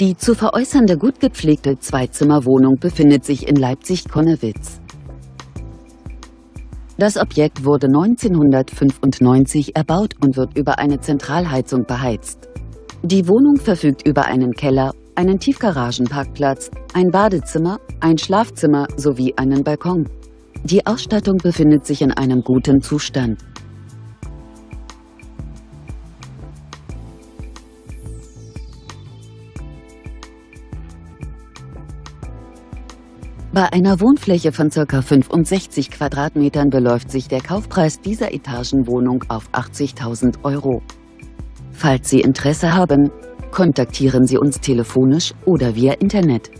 Die zu veräußernde gut gepflegte Zweizimmerwohnung befindet sich in Leipzig-Konnewitz. Das Objekt wurde 1995 erbaut und wird über eine Zentralheizung beheizt. Die Wohnung verfügt über einen Keller, einen Tiefgaragenparkplatz, ein Badezimmer, ein Schlafzimmer sowie einen Balkon. Die Ausstattung befindet sich in einem guten Zustand. Bei einer Wohnfläche von ca. 65 Quadratmetern beläuft sich der Kaufpreis dieser Etagenwohnung auf 80.000 Euro. Falls Sie Interesse haben, kontaktieren Sie uns telefonisch oder via Internet.